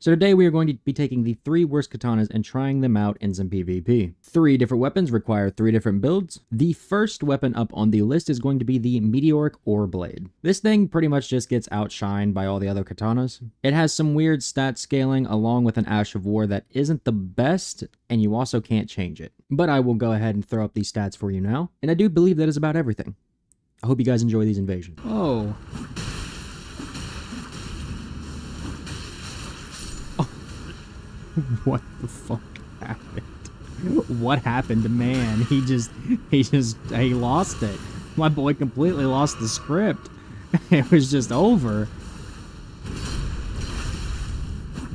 So today we are going to be taking the three worst katanas and trying them out in some PvP. Three different weapons require three different builds. The first weapon up on the list is going to be the Meteoric Ore Blade. This thing pretty much just gets outshined by all the other katanas. It has some weird stat scaling along with an Ash of War that isn't the best, and you also can't change it. But I will go ahead and throw up these stats for you now, and I do believe that is about everything. I hope you guys enjoy these invasions. Oh, what the fuck happened? What happened to man? He just, he just, he lost it. My boy completely lost the script. It was just over.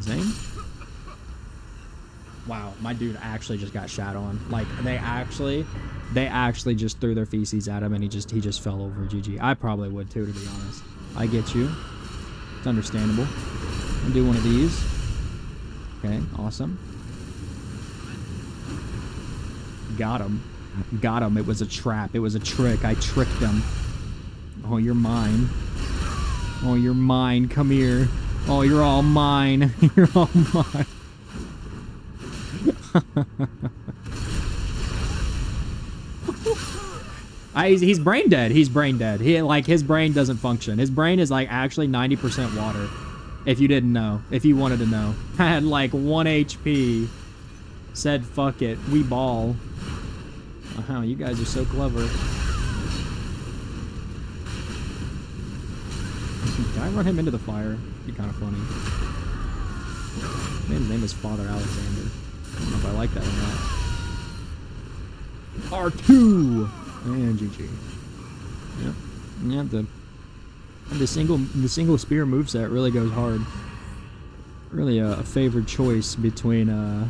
Zane? Wow, my dude actually just got shot on. Like, they actually, they actually just threw their feces at him and he just, he just fell over. GG. I probably would too, to be honest. I get you. It's understandable. I'll do one of these. Okay, awesome. Got him. Got him. It was a trap. It was a trick. I tricked him. Oh, you're mine. Oh, you're mine. Come here. Oh, you're all mine. you're all mine. I, he's, he's brain dead. He's brain dead. He like his brain doesn't function. His brain is like actually 90% water. If you didn't know. If you wanted to know. I Had like 1 HP. Said, fuck it. We ball. Wow, you guys are so clever. Can I run him into the fire? Be kind of funny. His name is Father Alexander. I don't know if I like that or not. R2! And GG. Yep. Yep, the the single the single spear moveset really goes hard. Really a, a favored choice between uh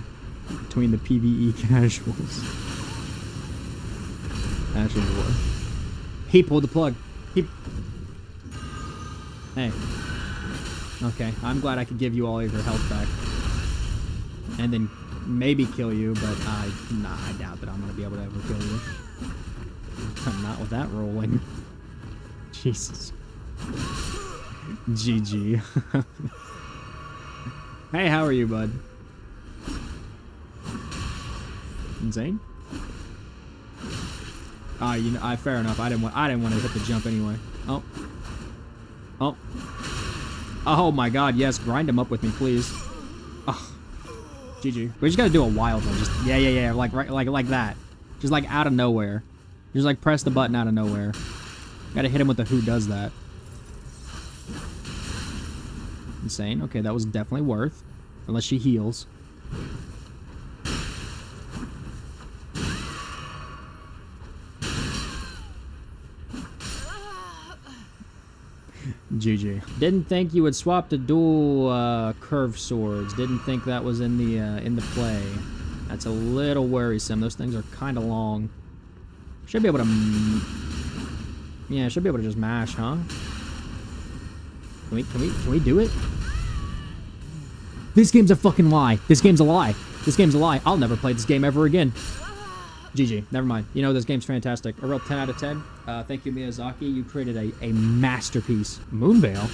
between the PvE casuals. Ash of War. He pulled the plug. He. Hey. Okay, I'm glad I could give you all of your health back. And then maybe kill you, but I, nah, I doubt that I'm gonna be able to ever kill you. Not with that rolling. Jesus. GG. hey, how are you, bud? Insane? Ah, uh, you know, I fair enough. I didn't want I didn't want to hit the jump anyway. Oh. Oh. Oh my god, yes, grind him up with me, please. Oh. GG. We just gotta do a wild one. Just yeah, yeah, yeah, like right like like that. Just like out of nowhere. Just like press the button out of nowhere. Gotta hit him with the who does that. Insane. Okay, that was definitely worth. Unless she heals. GG. Didn't think you would swap to dual uh, curve swords. Didn't think that was in the uh, in the play. That's a little worrisome. Those things are kind of long. Should be able to... Yeah, should be able to just mash, huh? Can we, can we, can we do it? This game's a fucking lie. This game's a lie. This game's a lie. I'll never play this game ever again. GG. Never mind. You know, this game's fantastic. A real 10 out of 10. Uh, thank you, Miyazaki. You created a, a masterpiece. Moonveil?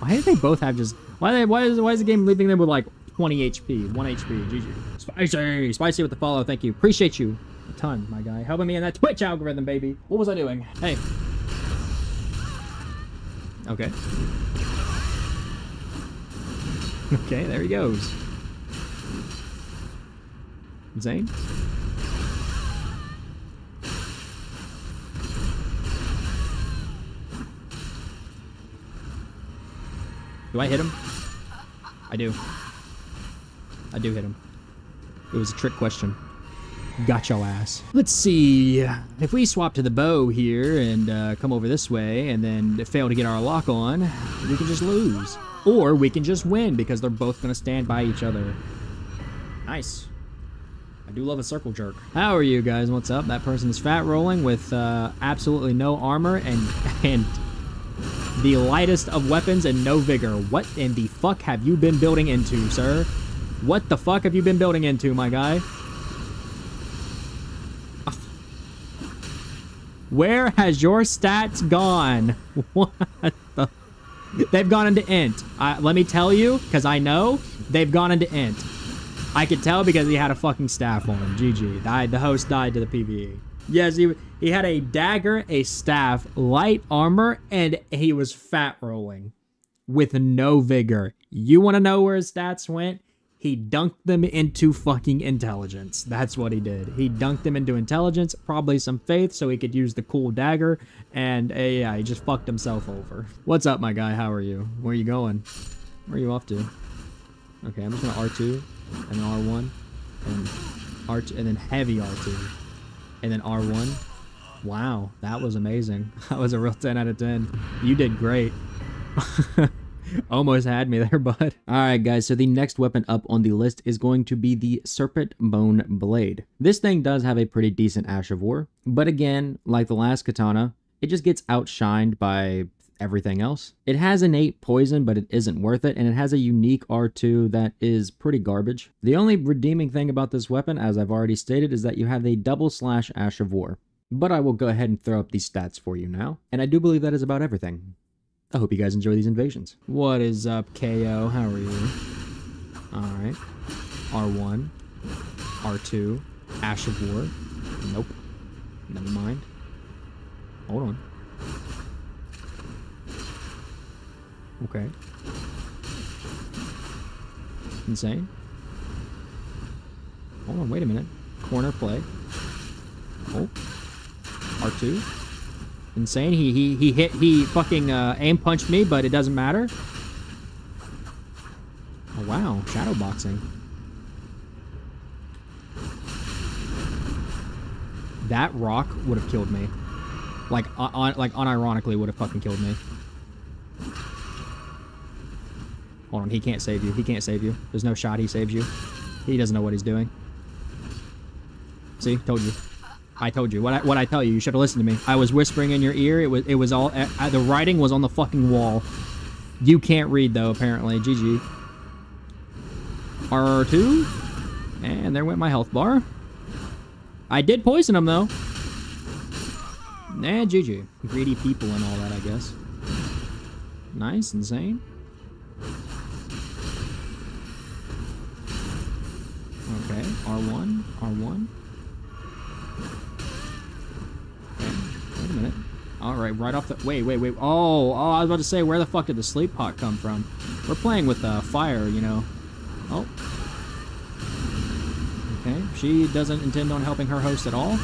Why do they both have just... Why, they, why, is, why is the game leaving them with, like, 20 HP? 1 HP. GG. Spicy! Spicy with the follow. Thank you. Appreciate you a ton, my guy. Helping me in that Twitch algorithm, baby. What was I doing? Hey. Okay. Okay, there he goes. Zane? Do I hit him? I do. I do hit him. It was a trick question. Got your ass. Let's see. If we swap to the bow here and uh, come over this way and then fail to get our lock on, we can just lose. Or we can just win because they're both going to stand by each other. Nice. I do love a circle jerk. How are you guys? What's up? That person is fat rolling with uh, absolutely no armor and and the lightest of weapons and no vigor. What in the fuck have you been building into, sir? What the fuck have you been building into, my guy? Where has your stats gone? What the? They've gone into int. Let me tell you, because I know, they've gone into int. I could tell because he had a fucking staff on him. GG. Died. The host died to the PvE. Yes, he, he had a dagger, a staff, light armor, and he was fat rolling with no vigor. You want to know where his stats went? He dunked them into fucking intelligence. That's what he did. He dunked them into intelligence, probably some faith so he could use the cool dagger, and uh, yeah, he just fucked himself over. What's up, my guy? How are you? Where are you going? Where are you off to? Okay, I'm just gonna R2, and R1, and R2, and then heavy R2, and then R1. Wow, that was amazing. That was a real 10 out of 10. You did great. Almost had me there, bud. Alright, guys, so the next weapon up on the list is going to be the Serpent Bone Blade. This thing does have a pretty decent Ash of War, but again, like the last katana, it just gets outshined by everything else. It has innate poison, but it isn't worth it, and it has a unique R2 that is pretty garbage. The only redeeming thing about this weapon, as I've already stated, is that you have a double slash Ash of War. But I will go ahead and throw up these stats for you now, and I do believe that is about everything. I hope you guys enjoy these invasions. What is up, KO? How are you? Alright. R1. R2. Ash of War. Nope. Never mind. Hold on. Okay. Insane. Hold on, wait a minute. Corner play. Oh. R2. Insane. He he he hit he fucking uh, aim punched me, but it doesn't matter. Oh wow, shadow boxing. That rock would have killed me. Like on like unironically would have fucking killed me. Hold on, he can't save you. He can't save you. There's no shot he saves you. He doesn't know what he's doing. See, told you. I told you. What I, what I tell you, you should have listened to me. I was whispering in your ear. It was it was all uh, the writing was on the fucking wall. You can't read though, apparently. GG. R2. And there went my health bar. I did poison him though. Nah, GG. Greedy people and all that, I guess. Nice, insane. Okay, R1, R1. Wait minute. All right, right off the... Wait, wait, wait. Oh, oh, I was about to say, where the fuck did the sleep pot come from? We're playing with uh, fire, you know. Oh. Okay, she doesn't intend on helping her host at all.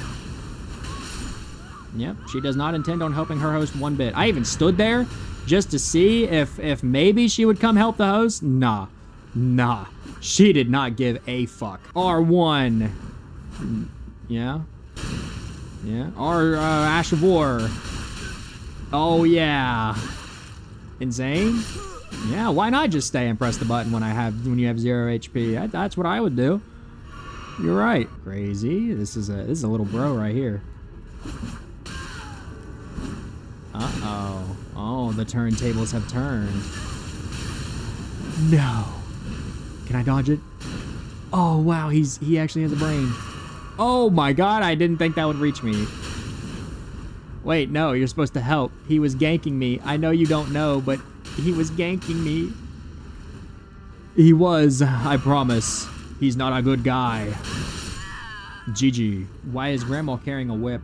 Yep, she does not intend on helping her host one bit. I even stood there just to see if, if maybe she would come help the host. Nah. Nah. She did not give a fuck. R1. Yeah. Yeah. Or uh, Ash of War. Oh, yeah. Insane? Yeah, why not just stay and press the button when I have when you have zero HP? that's what I would do. You're right. Crazy. This is a this is a little bro right here. Uh-oh. Oh, the turntables have turned. No. Can I dodge it? Oh, wow, he's he actually has a brain. Oh my god, I didn't think that would reach me. Wait, no, you're supposed to help. He was ganking me. I know you don't know, but he was ganking me. He was, I promise. He's not a good guy. GG. Why is Grandma carrying a whip?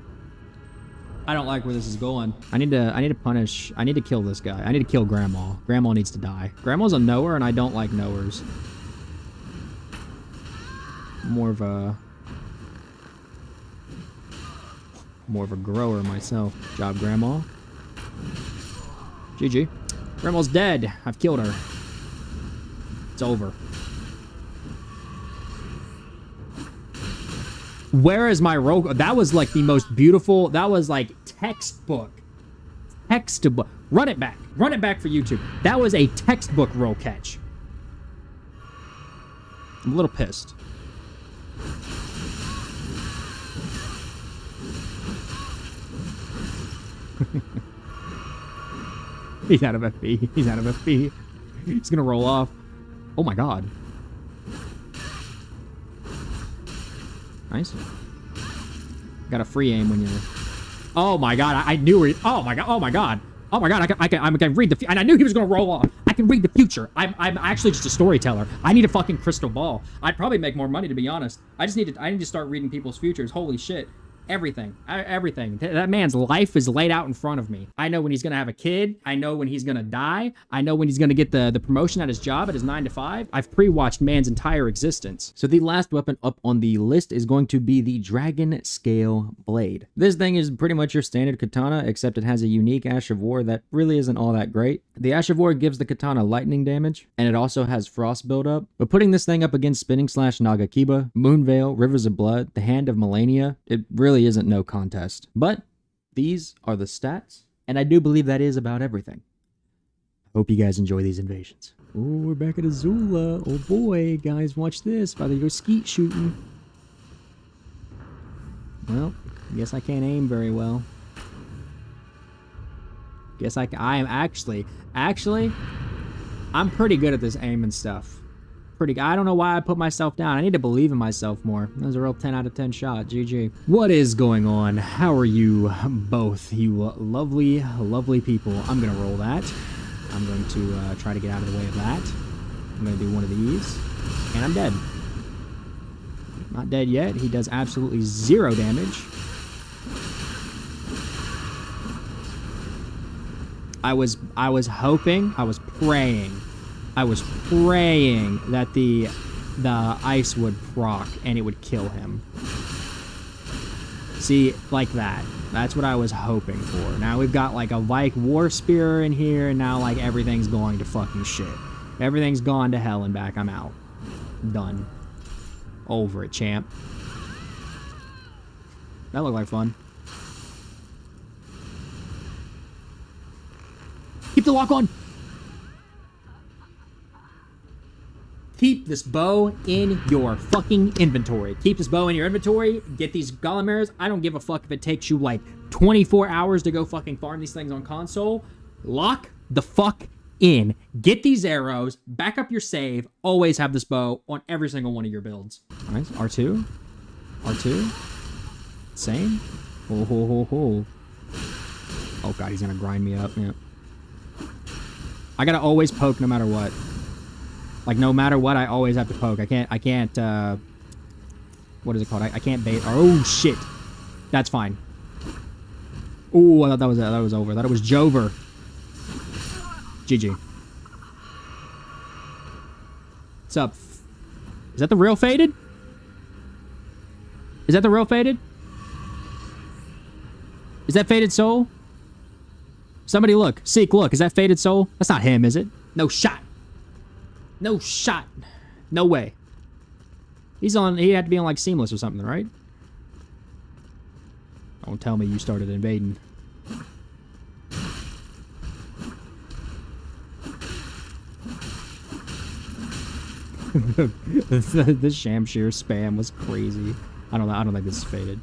I don't like where this is going. I need to I need to punish I need to kill this guy. I need to kill Grandma. Grandma needs to die. Grandma's a knower and I don't like knowers. More of a more of a grower myself. Job, Grandma. GG. Grandma's dead. I've killed her. It's over. Where is my roll? That was like the most beautiful. That was like textbook. Textbook. Run it back. Run it back for YouTube. That was a textbook roll catch. I'm a little pissed. He's out of FP. He's out of FP. He's gonna roll off. Oh my god. Nice. Got a free aim when you're... Oh my god, I, I knew it. Oh my god, oh my god. Oh my god, I can, I can, I can read the, and I knew he was gonna roll off. I can read the future. I'm, I'm actually just a storyteller. I need a fucking crystal ball. I'd probably make more money to be honest. I just need to, I need to start reading people's futures. Holy shit. Everything. Everything. That man's life is laid out in front of me. I know when he's gonna have a kid. I know when he's gonna die. I know when he's gonna get the, the promotion at his job at his 9 to 5. I've pre-watched man's entire existence. So the last weapon up on the list is going to be the Dragon Scale Blade. This thing is pretty much your standard katana, except it has a unique Ash of War that really isn't all that great. The Ash of War gives the katana lightning damage, and it also has frost buildup. But putting this thing up against Spinning Slash Nagakiba, Moonveil, Rivers of Blood, the Hand of Malenia, it really isn't no contest. But these are the stats, and I do believe that is about everything. Hope you guys enjoy these invasions. Oh, we're back at Azula. Oh boy, guys, watch this. About to go skeet shooting. Well, guess I can't aim very well. Guess I, I am actually, actually, I'm pretty good at this aiming stuff. Pretty. I don't know why I put myself down. I need to believe in myself more. That was a real 10 out of 10 shot. GG. What is going on? How are you both, you lovely, lovely people? I'm gonna roll that. I'm going to uh, try to get out of the way of that. I'm going to do one of these. And I'm dead. Not dead yet. He does absolutely zero damage. I was I was hoping, I was praying, I was praying that the the ice would proc and it would kill him. See, like that. That's what I was hoping for. Now we've got like a Vyke War Spear in here, and now like everything's going to fucking shit. Everything's gone to hell and back. I'm out. Done. Over it, champ. That looked like fun. Keep the lock on. Keep this bow in your fucking inventory. Keep this bow in your inventory. Get these arrows. I don't give a fuck if it takes you like 24 hours to go fucking farm these things on console. Lock the fuck in. Get these arrows. Back up your save. Always have this bow on every single one of your builds. Nice. R2. R2. Same. Ho ho ho ho. Oh god, he's gonna grind me up. Yeah. I gotta always poke no matter what. Like no matter what, I always have to poke. I can't. I can't. uh What is it called? I, I can't bait. Oh shit. That's fine. Oh, I thought that was that was over. That it was Jover. GG. What's up? Is that the real faded? Is that the real faded? Is that faded soul? Somebody look. Seek, look. Is that faded soul? That's not him, is it? No shot. No shot. No way. He's on. He had to be on like seamless or something, right? Don't tell me you started invading. the, the Shamshir spam was crazy. I don't know. I don't think this is faded.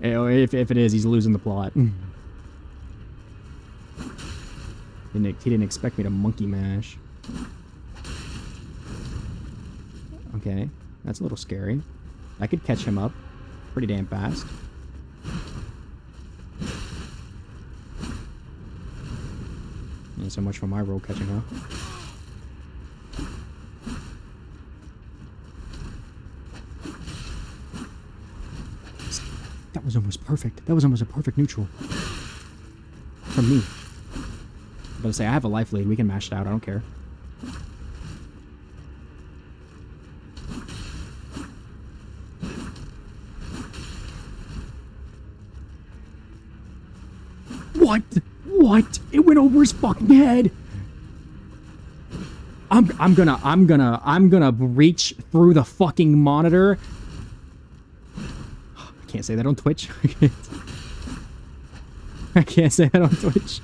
If, if it is, he's losing the plot. Mm. Didn't, he didn't expect me to monkey mash. Okay, that's a little scary. I could catch him up pretty damn fast. And so much for my roll catching up. That was almost perfect. That was almost a perfect neutral. From me. But to say, I have a life lead. We can mash it out. I don't care. What? What? It went over his fucking head. I'm I'm gonna I'm gonna I'm gonna reach through the fucking monitor. I can't say that on Twitch. I can't, I can't say that on Twitch.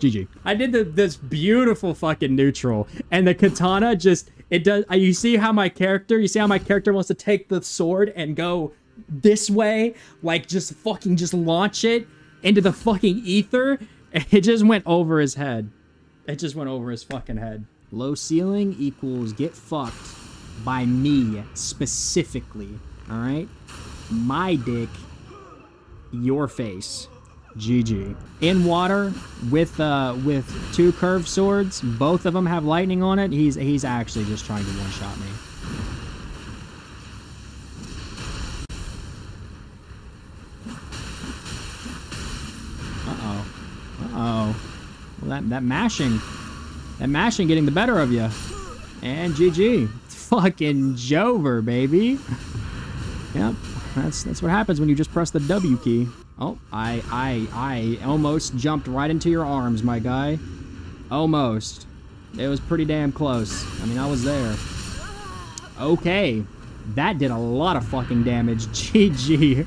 GG. I did the, this beautiful fucking neutral, and the katana just it does. You see how my character? You see how my character wants to take the sword and go this way, like just fucking just launch it into the fucking ether. It just went over his head. It just went over his fucking head. Low ceiling equals get fucked. by me specifically. All right? My dick, your face. GG. In water with uh with two curved swords, both of them have lightning on it. He's he's actually just trying to one shot me. Uh-oh. Uh-oh. Well, that, that mashing. That mashing getting the better of you. And GG. Fucking Jover, baby. Yep. That's that's what happens when you just press the W key. Oh, I I I almost jumped right into your arms, my guy. Almost. It was pretty damn close. I mean, I was there. Okay. That did a lot of fucking damage. GG.